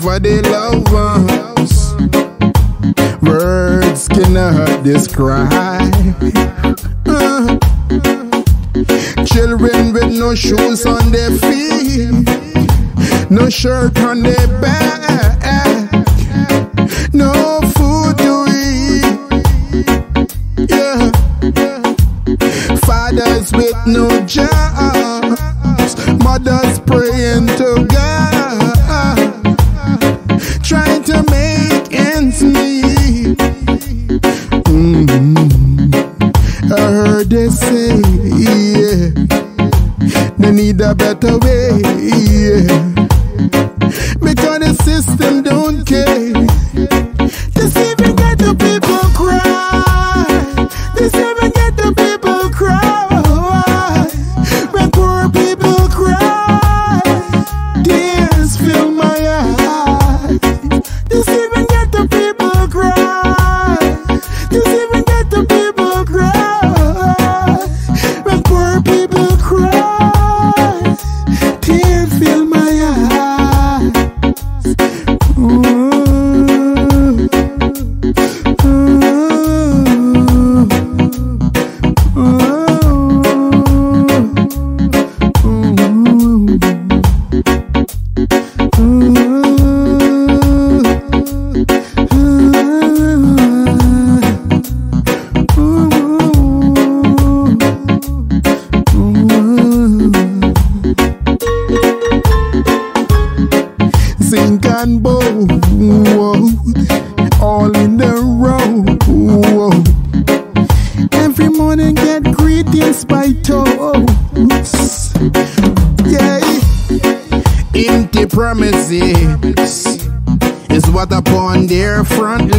for the love. Words cannot describe. Uh-huh. Children with no shoes on their feet, no shirt on their back. what upon their front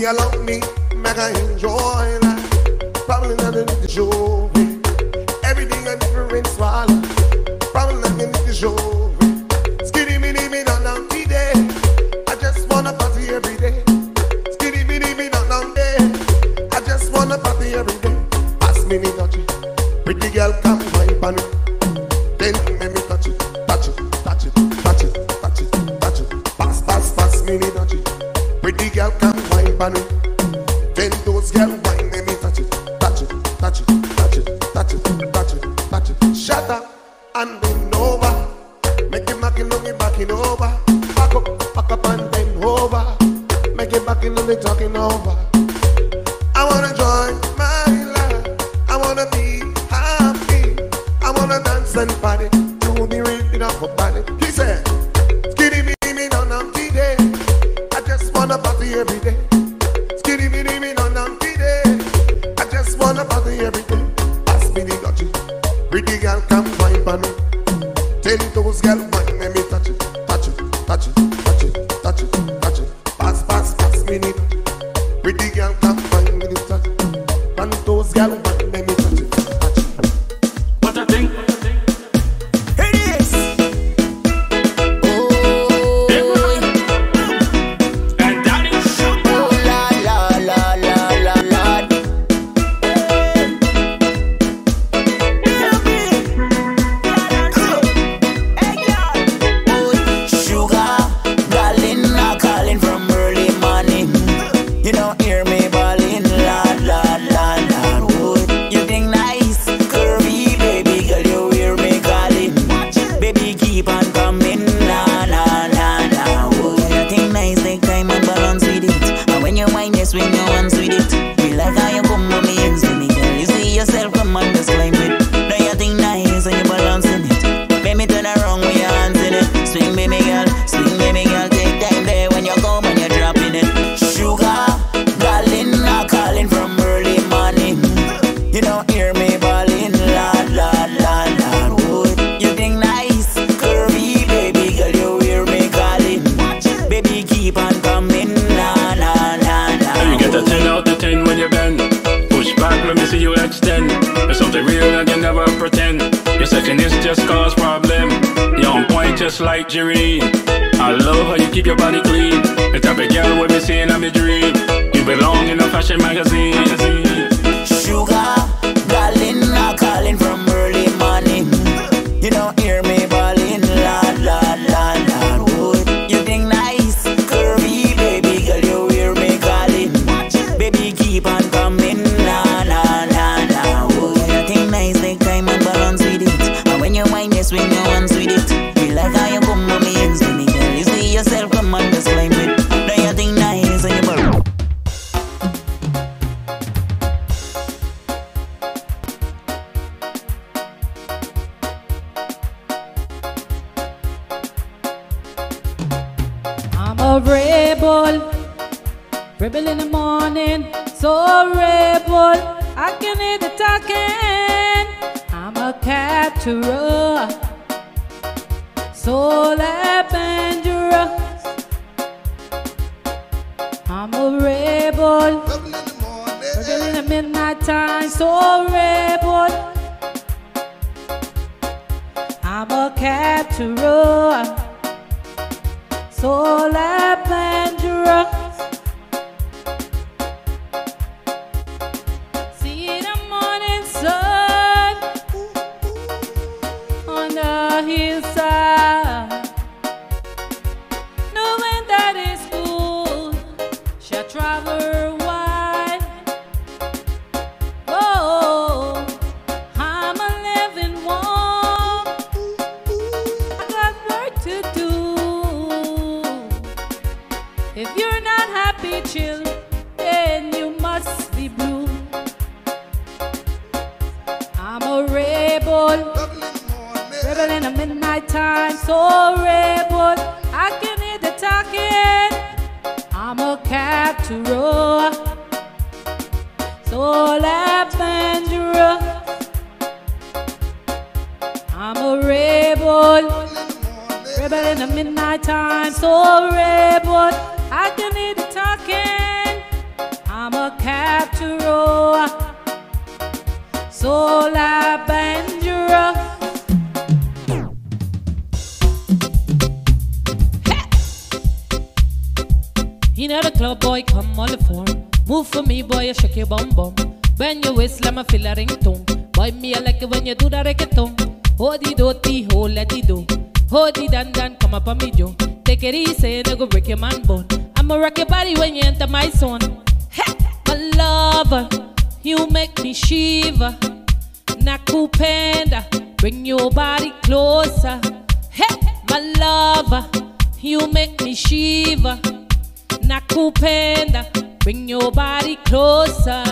be along me, make I enjoy life. Probably not in the joy. on a party every day. solar plan. Rebel in the midnight time, so rebel. I can hear the talking. I'm a captain, oh, so adventurous. You know the club boy come all the form. Move for me, boy, you shake your bum bum. Bend your waist, let me feel a ringtone. Boy, me I like it when you do that reggaeton. Oh, hold it, doti, hold oh, let it do. Hold it, dan dan, come up on me, Joe. Take it easy, no go break your man bone. I'ma rock your body when you enter my zone. Hey, my lover, you make me shiver. Nakupenda, bring your body closer. Hey, my lover, you make me shiver. Nakupenda, bring your body closer.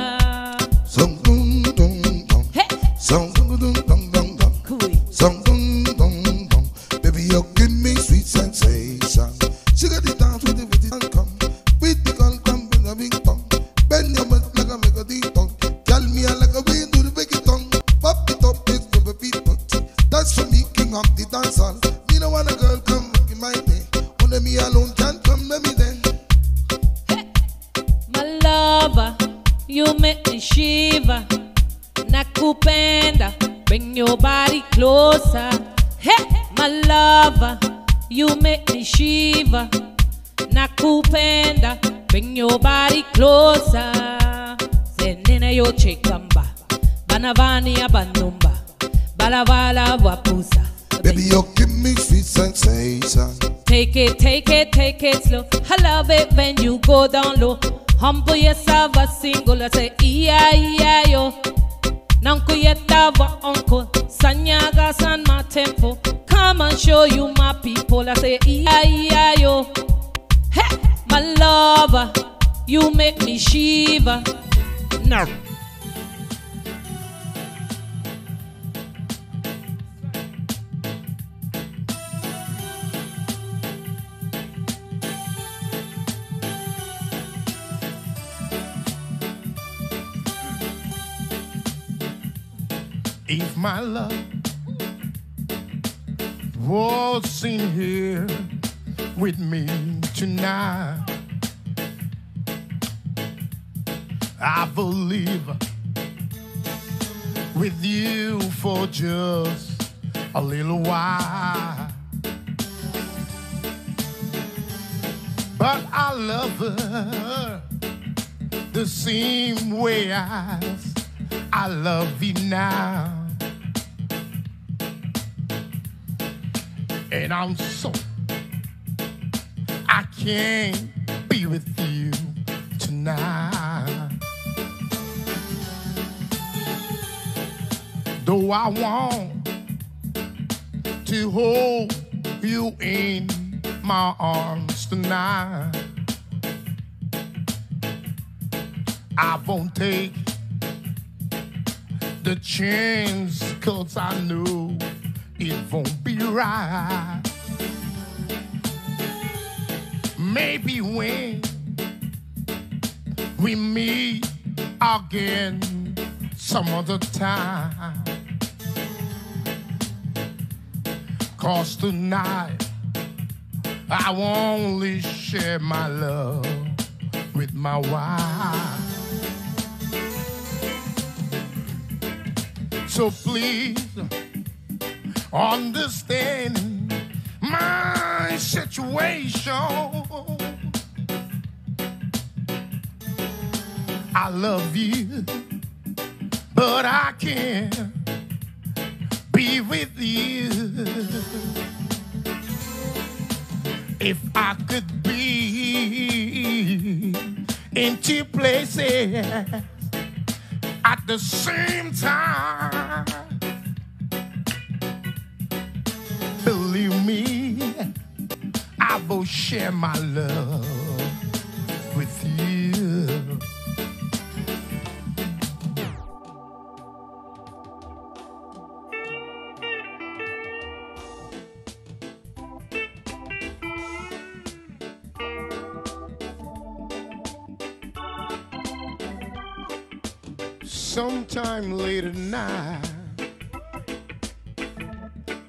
Hey, Song dum dum dum dum dum. cool. You my people. I say, yeah, yeah, yo. Hey, my lover. You make me shiver. No. If my love was in here with me tonight, I believe with you for just a little while. But I love her the same way as I love you now. And I'm so I can't be with you tonight. Though I want to hold you in my arms tonight, I won't take the chance cause I know it won't be right. Maybe when we meet again some other time. Cause tonight I only share my love with my wife. So please understand my situation. I love you, but I can't be with you. If I could be in two places at the same time. share my love with you. Sometime late at night,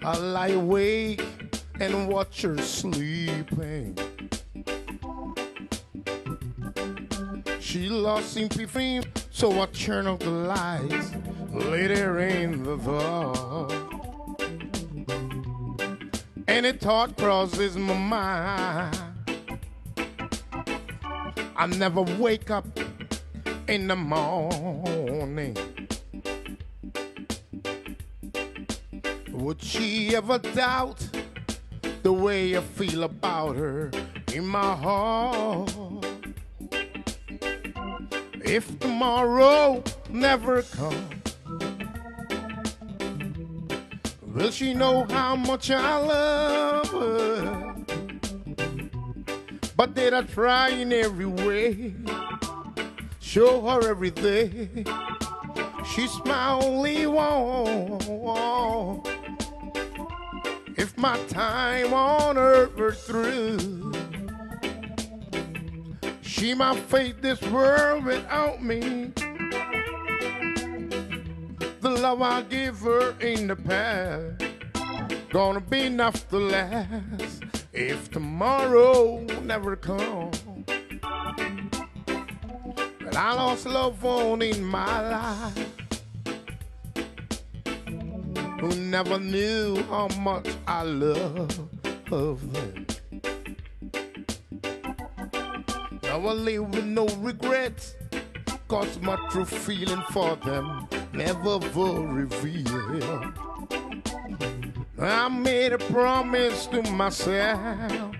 I'll lie awake and watch her sleeping. She lost sympathy, so I turn off the lights, later in the dark. And a thought crosses my mind. I never wake up in the morning. Would she ever doubt the way I feel about her in my heart? If tomorrow never comes, will she know how much I love her? But did I try in every way? Show her everything. She's my only one. If my time on earth were through, she might face this world without me. The love I give her in the past gonna be enough to last if tomorrow never comes. But I lost loved one in my life who never knew how much I love them. Now I live with no regrets, cause my true feeling for them never will reveal. I made a promise to myself.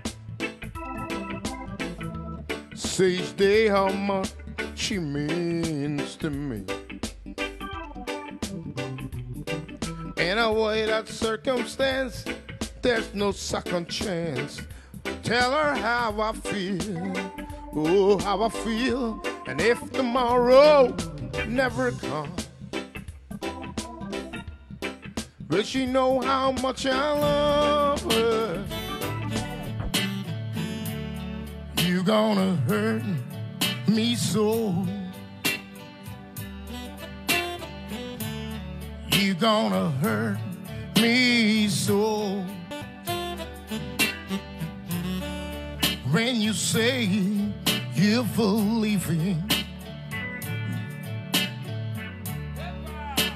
Say day how much she means to me. In a way that circumstance, there's no second chance. Tell her how I feel, oh, how I feel. And if tomorrow never comes, will she know how much I love her? You gonna hurt me so. You gonna hurt me so. When you say you're believing,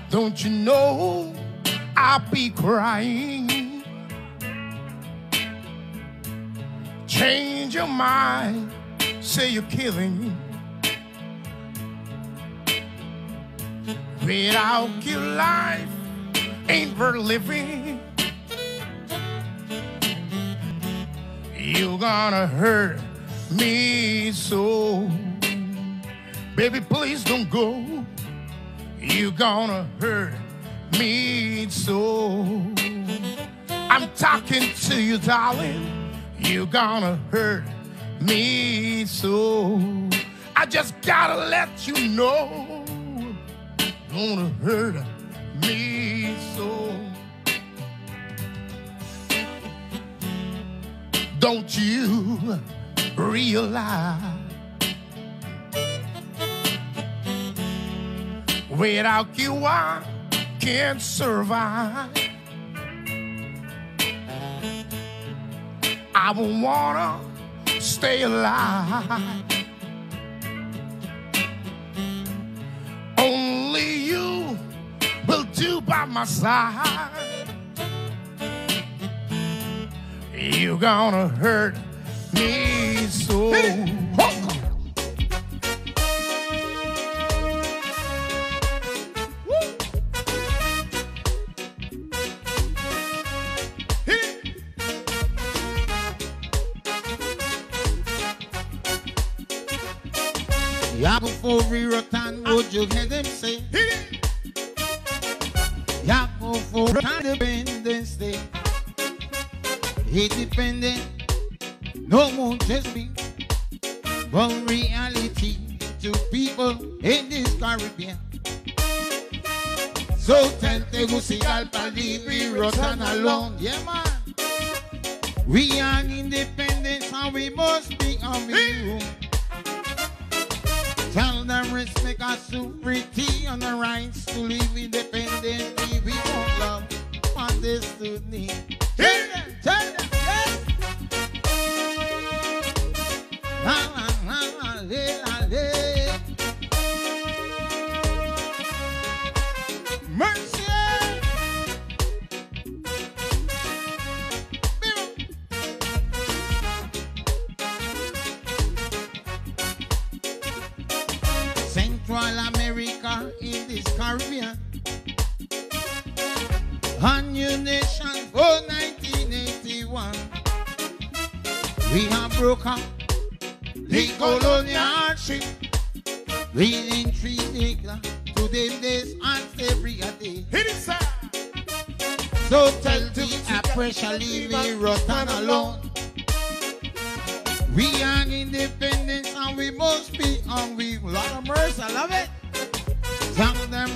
don't you know I'll be crying? Change your mind, say you're killing. Without your life ain't worth living. You're gonna hurt me so. Baby, please don't go. You're gonna hurt me so. I'm talking to you, darling. You're gonna hurt me so. I just gotta let you know. Gonna hurt me so. Don't you realize without you I can't survive? I won't wanna stay alive. By my side. You're gonna hurt me so. Yeah, before we Roatan, would you hear on destiny.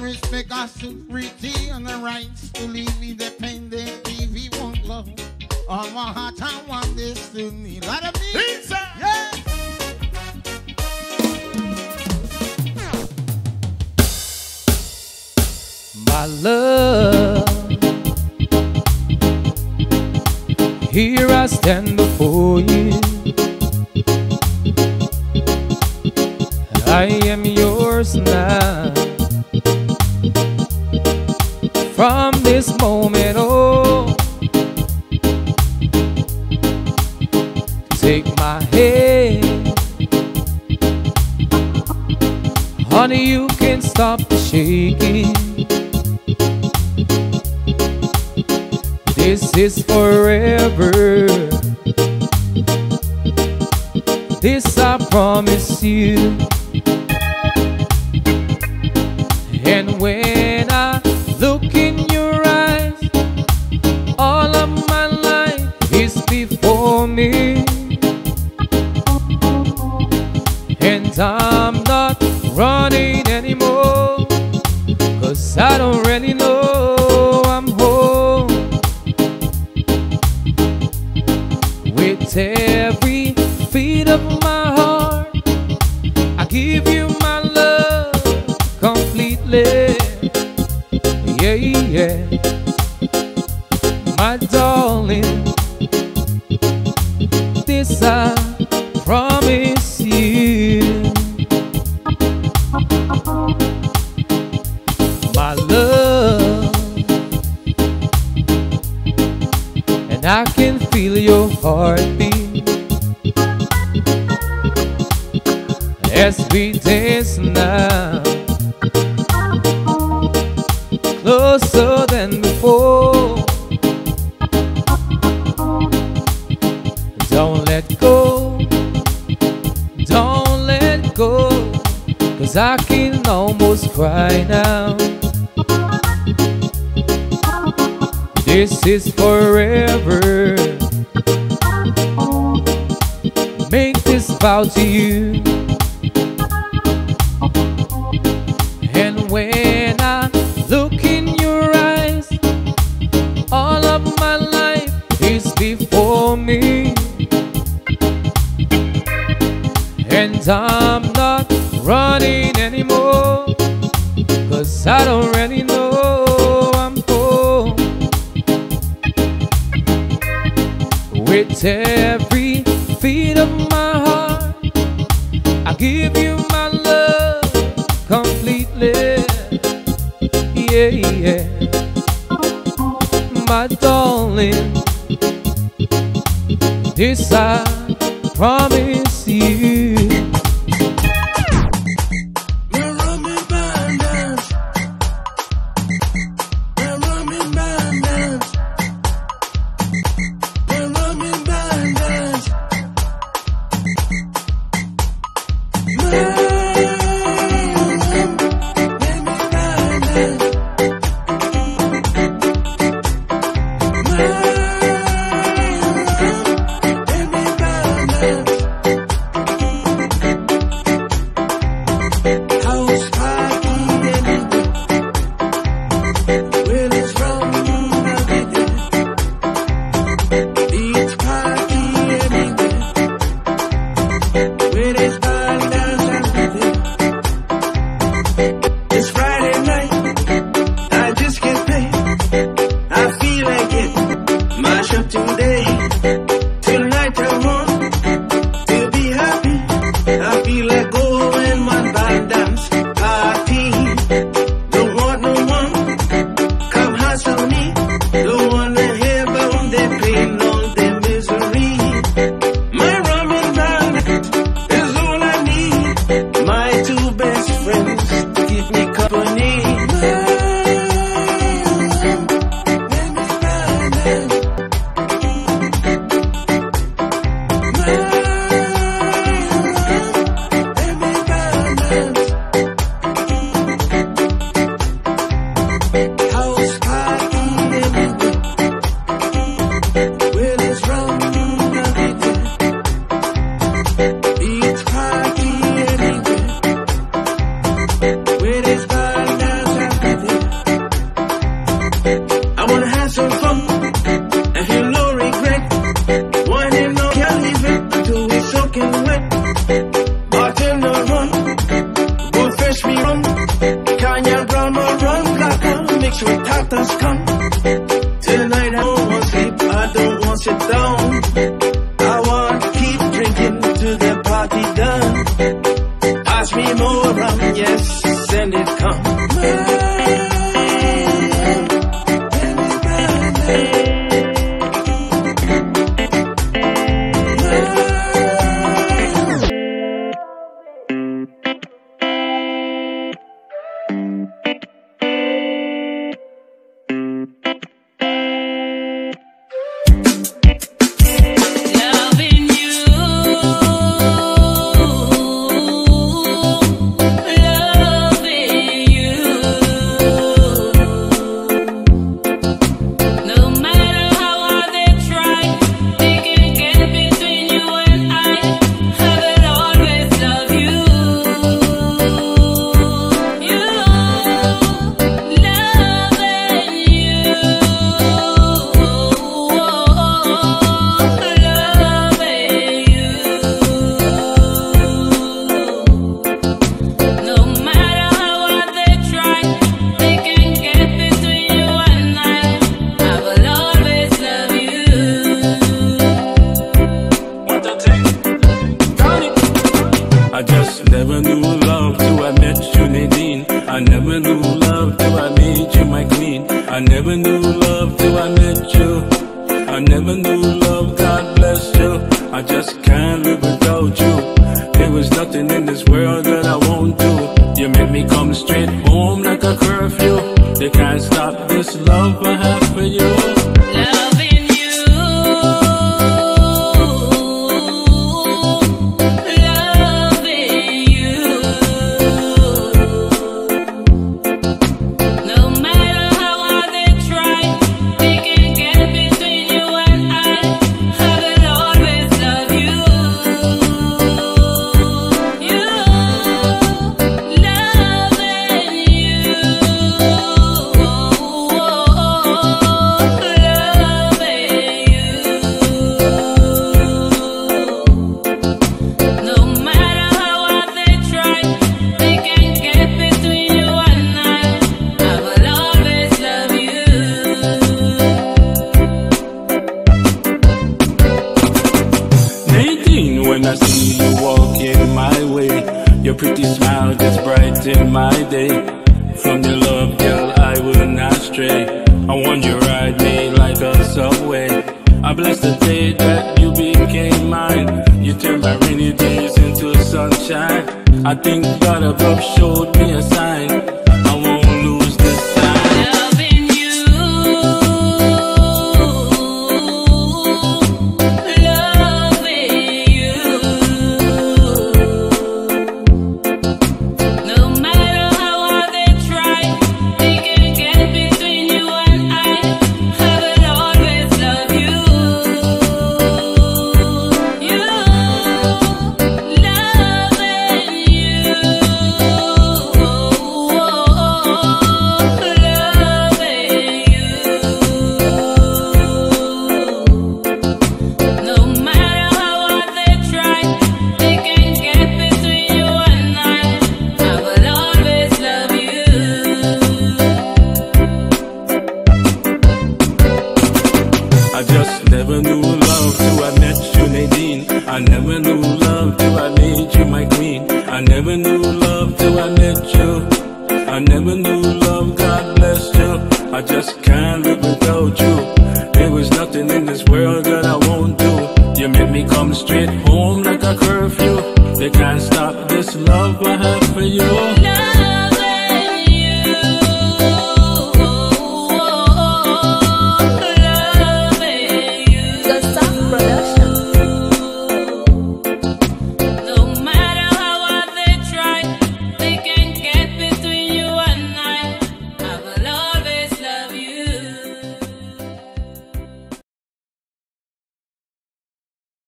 Respect our sovereignty and the rights to live independently. We won't love all my heart and one destiny. Lot of me. Sir. Yeah. my love. Here I stand before you. I am yours now. Moment on, take my hand. Honey, you can stop shaking. This is forever. This I promise you. And when closer than before. Don't let go, don't let go, cause I can almost cry now. This is forever. Make this vow to you. I'm not running anymore, cause I don't really know I'm home. With every beat of my heart, I give you my love completely. Yeah, yeah. My darling, this I promise see you walking my way Your pretty smile just brighten my day. From the love, girl, I will not stray. I want you ride me like a subway. I bless the day that you became mine. You turned my rainy days into sunshine. I think God above showed me a sign.